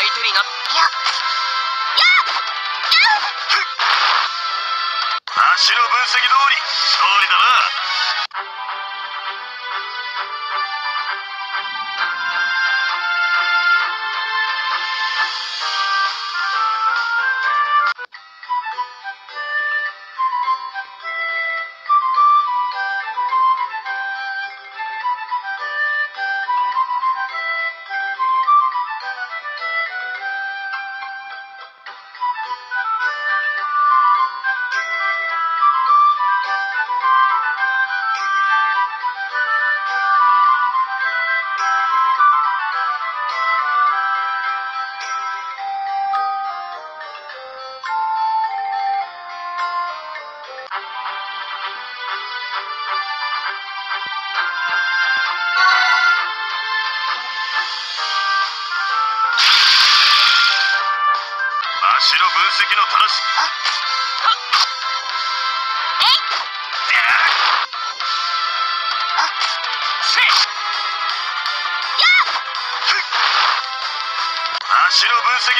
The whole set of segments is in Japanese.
相手になっややっ。足の分析通り勝利だな。私の分析の正し足の分析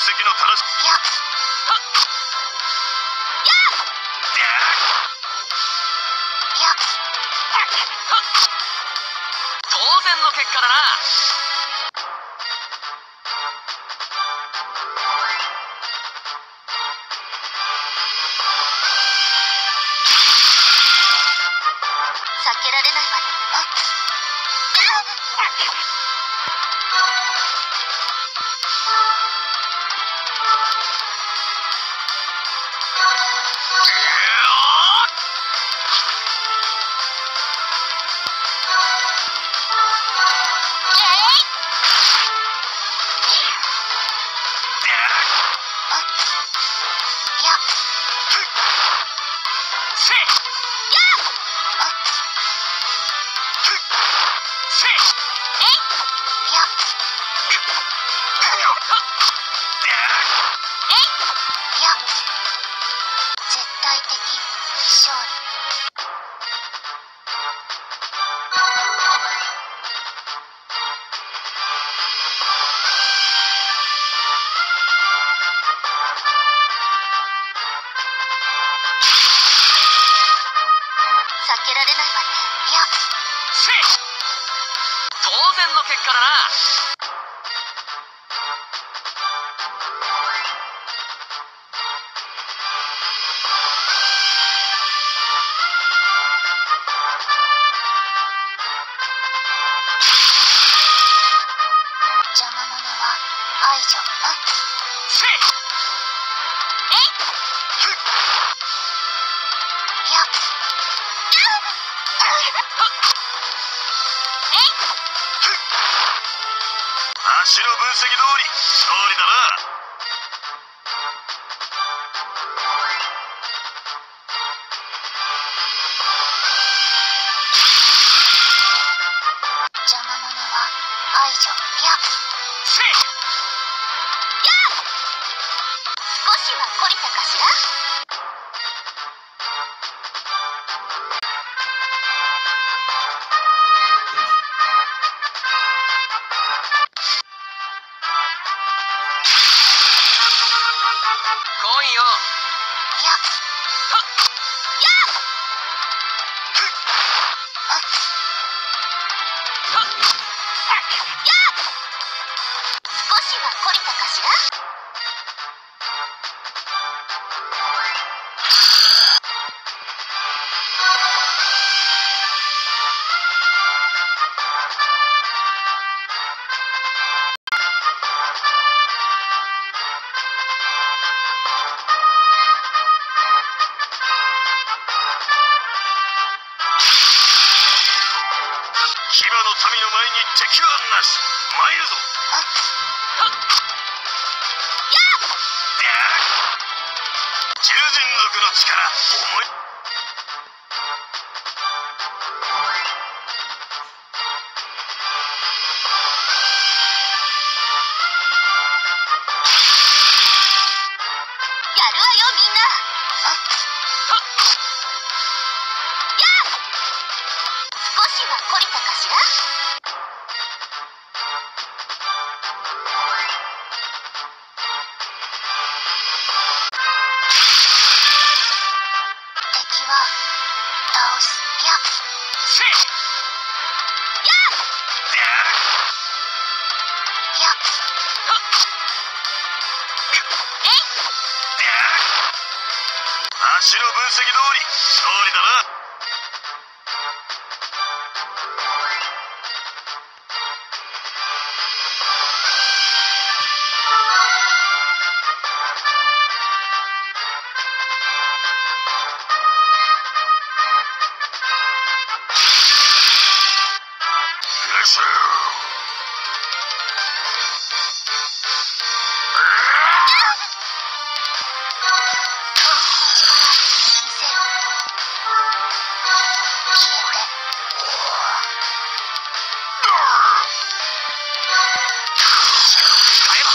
の正しやっ！当然の結果だなの民の前に敵はなし。参るぞ。獣人族の力思い I am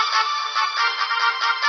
「なったなったなった」